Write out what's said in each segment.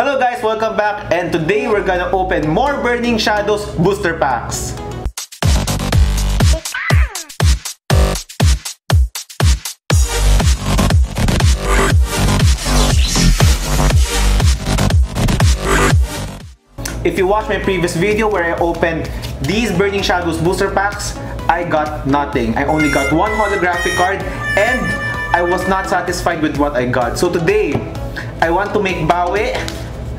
Hello guys, welcome back and today we're gonna open more Burning Shadows booster packs. If you watched my previous video where I opened these Burning Shadows booster packs, I got nothing. I only got one holographic card and I was not satisfied with what I got. So today, I want to make bawi.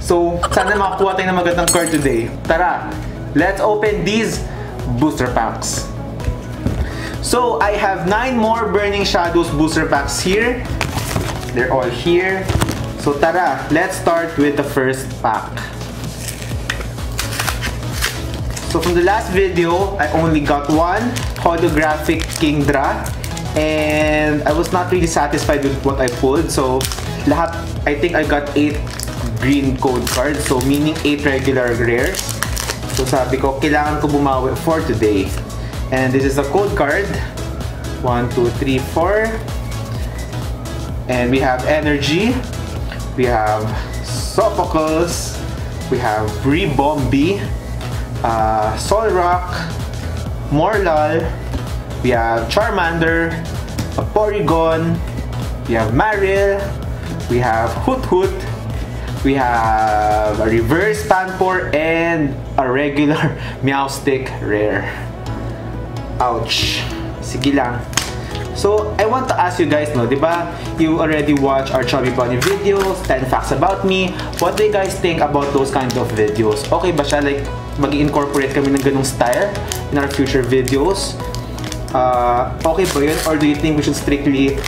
So sana makakuha tayo ng magandang card today. Tara, let's open these booster packs. So I have 9 more Burning Shadows booster packs here. They're all here. So tara, let's start with the first pack. So from the last video, I only got one holographic Kingdra and I was not really satisfied with what I pulled. So lahat, I think I got 8 green code card. So meaning 8 regular rares. So sabi ko, kailangan ko bumawi for today. And this is a code card. 1, 2, 3, 4. And we have Energy. We have Sophocles. We have Ribombee uh, Solrock, Morelull, we have Charmander, a Porygon, we have Marill, we have Hoothoot, we have a reverse Panpour, and a regular Meowstic rare. Ouch. Sige lang. So, I want to ask you guys, no, di ba, you already watch our Chubby Bunny videos, 10 facts about me. What do you guys think about those kind of videos? Okay ba siya? Like, mag incorporate kami ng ganung style in our future videos? Uh, okay ba yun? Or do you think we should strictly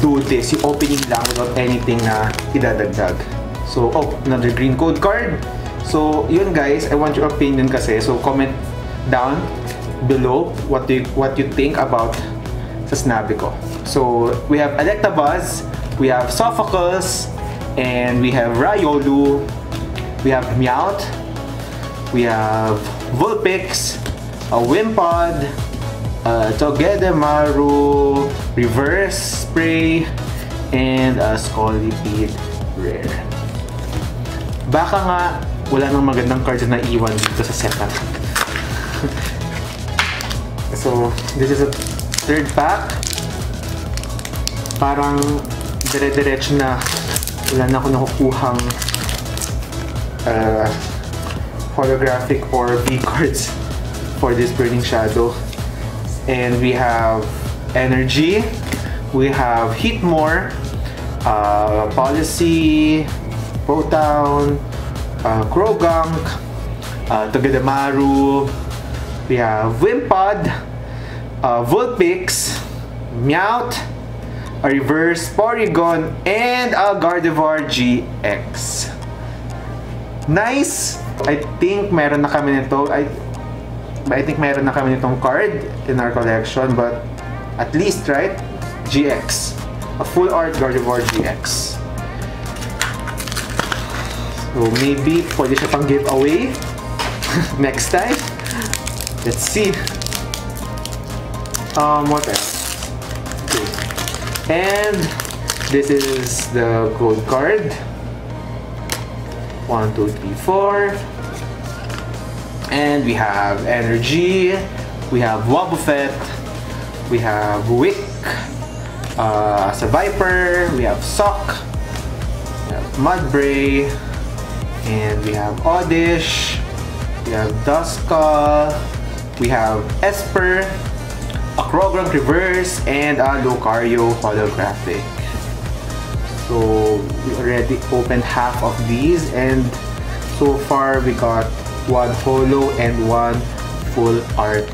do this, yung opening lang without anything na idadagdag? So, oh, another green code card. So, yun guys, I want your opinion kasi. So, comment down below what you, what you think about sa sinabi ko. So, we have Electabuzz, we have Sophocles, and we have Riolu, we have Meowth, we have Vulpix, a Wimpod, a Togedemaru, Reverse Spray, and a Scolipede Rare. Baka nga wala nang magandang cards na iwan dito sa setup. so, this is a third pack. Parang dire-diretso na wala na ako nakukuhang uh, holographic or V cards for this Burning Shadow. And we have Energy, we have Hitmore, uh, Policy, Protown, uh, Krogunk, uh, Togedemaru, we have Wimpod, uh, Vulpix, Meowth, a Reverse Porygon, and a Gardevoir GX. Nice! I think meron na kami nito. I, I think meron na kami nitong card in our collection, but at least, right? GX. A full art Gardevoir GX. So maybe pwede siya pang giveaway next time. Let's see. Um, what else? Okay. And this is the gold card. One, two, three, four. And we have Energy. We have Wobbuffet. We have Wick. Uh, as a Viper. We have Sock. We have Mudbray. And we have Oddish. We have Duskull. We have Espurr. A Croagunk Reverse. And a Lucario Holographic. So we already opened half of these and so far we got one holo and one full art.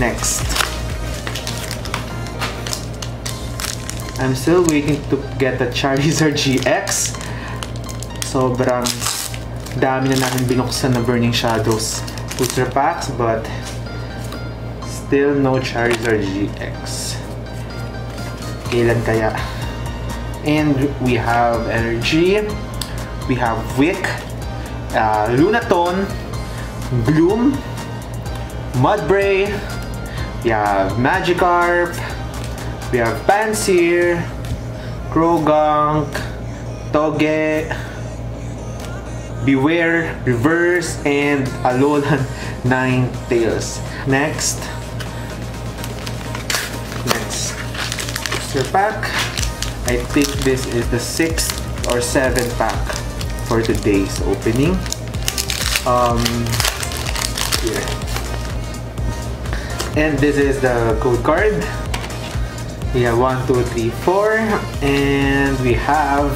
Next. I'm still waiting to get the Charizard GX. Sobrang dami na namin binuksan na Burning Shadows. Booster packs but still no Charizard GX. Kailan kaya? And we have Energy, we have Wick, uh, Lunaton, Bloom, Mudbray, we have Magikarp, we have Pansear, Krogunk, Toge, Bewear, Reverse, and Alolan Ninetales. Next, next booster pack. I think this is the sixth or seventh pack for today's opening. Um, here. And this is the code card. We have one, two, three, four, and we have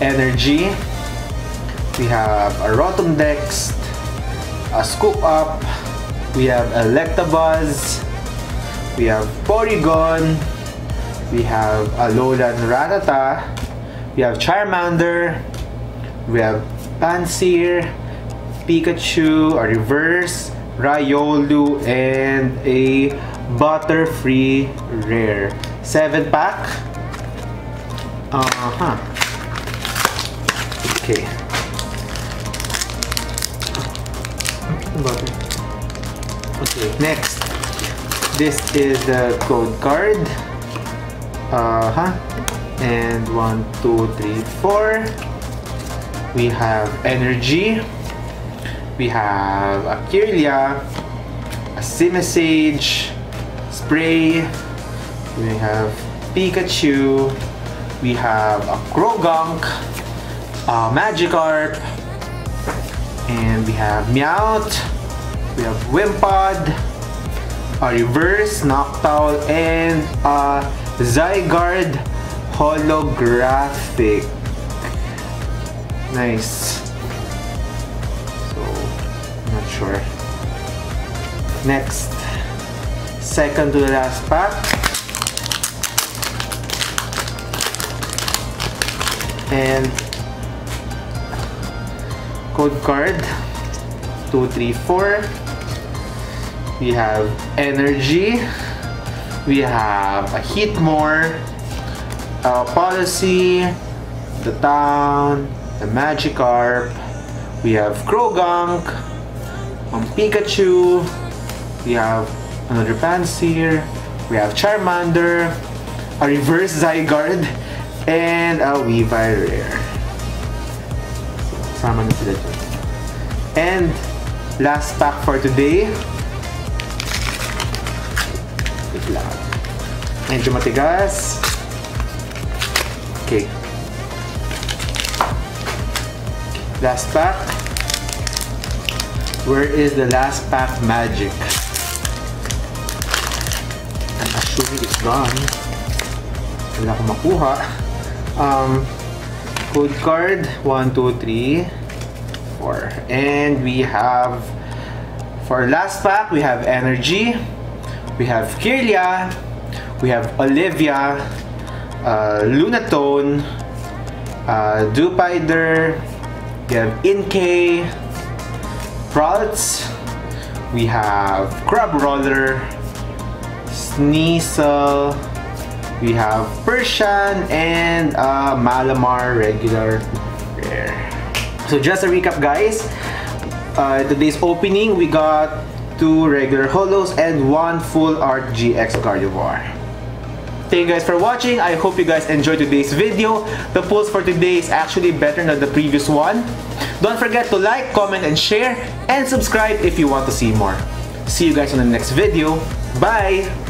energy. We have a Rotom Dex, a Scoop Up, we have Electabuzz, we have Porygon, we have Alolan Rattata, we have Charmander, we have Pansear, Pikachu, a reverse, Riolu, and a Butterfree Rare. 7 pack. Uh-huh. Okay. Butter. Okay, next. This is the code card. Uh-huh. And one, two, three, four. We have energy. We have a Kirlia, a Simisage, Spray. We have Pikachu. We have a Croagunk, a Magikarp, and we have Meowth. We have Wimpod, a Reverse Noctowl, and a Zygarde Holographic. Nice. So, not sure. Next. Second to the last pack. And code card. 234 we have energy. We have a Hitmore a policy. The town. The Magikarp we have Croagunk. Um, Pikachu. We have another Pansear we have Charmander. A reverse Zygarde. And a Weavile Rare Sama na sila dyan. And last pack for today. Wait lang. Medyo matigas. Okay. Last pack. Where is the last pack magic? I'm assuming it's gone. Wala akong makuha. Um, code card. 1, 2, 3, 4. And we have, for last pack, we have Energy, we have Kirlia, we have Olivia, uh, Lunatone, uh, Dewpider, we have Inkay, Pralts, we have Crabrawler, Sneasel, we have Persian and uh, Malamar regular rare. So just a recap guys, uh, today's opening we got two regular holos and one full art GX Gardevoir. Thank you guys for watching. I hope you guys enjoyed today's video. The pulls for today is actually better than the previous one. Don't forget to like, comment, and share, and subscribe if you want to see more. See you guys on the next video. Bye!